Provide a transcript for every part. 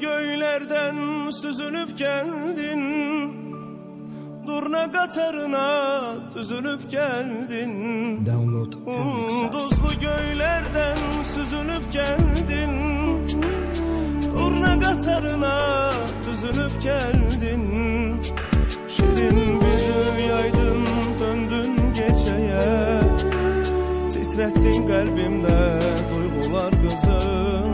göylerden süzülüp geldin. Durna katarına düzülüp geldin. Download from Mixas. Duzlu göylerden süzülüp geldin. Durna katarına düzülüp geldin. Şirin bir rüyaydın döndün geceye. Titrettin kalbimde duygular kızım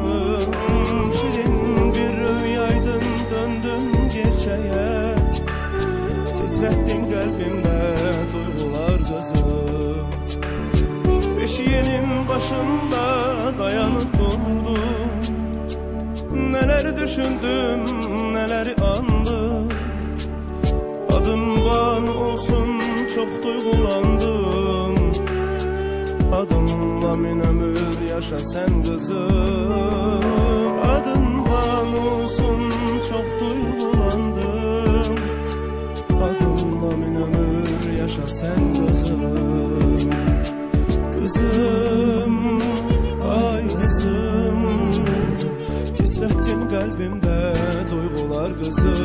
Beşiğinin başında dayanıp durdum. Neler düşündüm, neler andım. Adım ban olsun çok duygulandım. Adımla min ömür yaşa sen kızım. Adın ban olsun çok duygulandım. Adımla min ömür yaşa sen kızım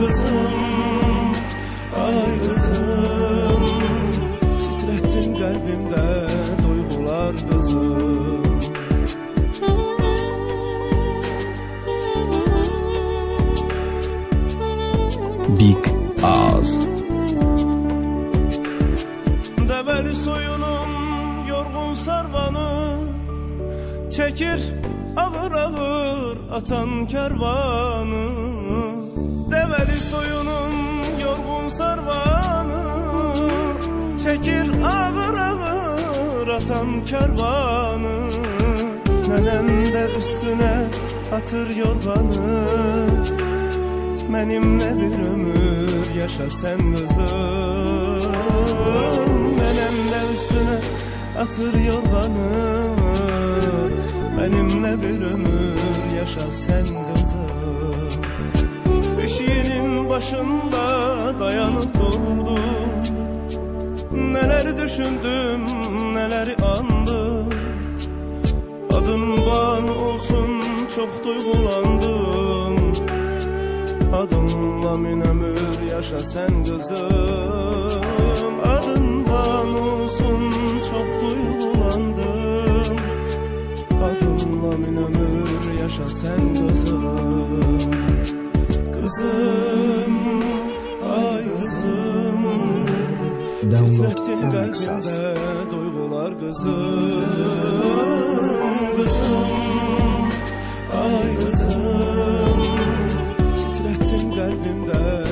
Kızım, ay kızım Titrettin kalbimde duygular kızım Big Ağız. Develi soyunum yorgun sarvanı Çekir ağır ağır atan kervanı Develi soyunum yorgun sarvanı Çekir ağır ağır atan kervanı Nenen de üstüne atır yorganı? Benimle bir ömür yaşa sen kızım? Benimle üstüne atır yorganı Benimle bir ömür yaşa sen kızım. Beşiğinin başında dayanıp durdum. Neler düşündüm, neler andım. Adım ban olsun çok duygulandım. Adımla min ömür yaşa sen kızım. Adın ban olsun çok duygulandım yaşa sen kızım Kızım, ay kızım. Titrettin kalbimde duygular kızım. Kızım, ay kızım Titrettin kalbimde